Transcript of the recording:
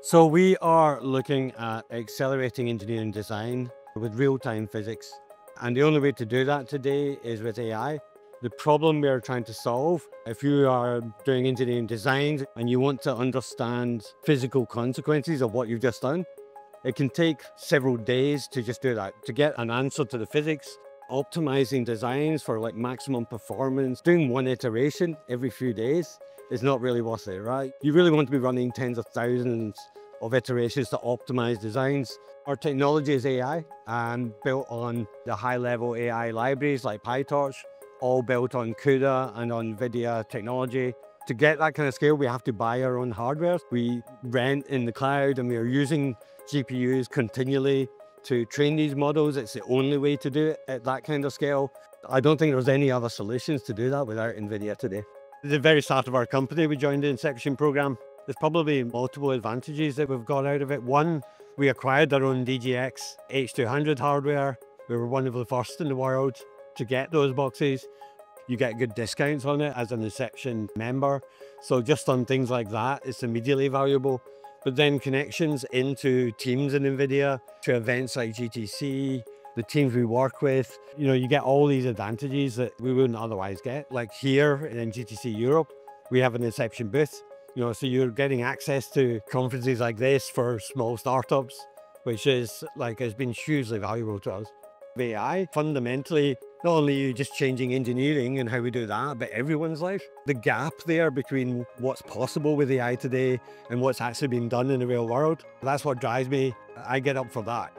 So we are looking at accelerating engineering design with real-time physics. And the only way to do that today is with AI. The problem we are trying to solve, if you are doing engineering design and you want to understand physical consequences of what you've just done, it can take several days to just do that, to get an answer to the physics, optimizing designs for like maximum performance, doing one iteration every few days is not really worth it, right? You really want to be running tens of thousands of iterations to optimize designs. Our technology is AI and built on the high level AI libraries like PyTorch, all built on CUDA and on NVIDIA technology. To get that kind of scale, we have to buy our own hardware. We rent in the cloud and we are using GPUs continually to train these models. It's the only way to do it at that kind of scale. I don't think there's any other solutions to do that without NVIDIA today. At the very start of our company, we joined the Inception program. There's probably multiple advantages that we've got out of it. One, we acquired our own DGX H200 hardware. We were one of the first in the world to get those boxes. You get good discounts on it as an Inception member. So just on things like that, it's immediately valuable. But then connections into teams in NVIDIA, to events like GTC, the teams we work with, you know, you get all these advantages that we wouldn't otherwise get. Like here in GTC Europe, we have an Inception booth, you know, so you're getting access to conferences like this for small startups, which is like, has been hugely valuable to us. AI, fundamentally, not only are you just changing engineering and how we do that, but everyone's life. The gap there between what's possible with AI today and what's actually being done in the real world, that's what drives me. I get up for that.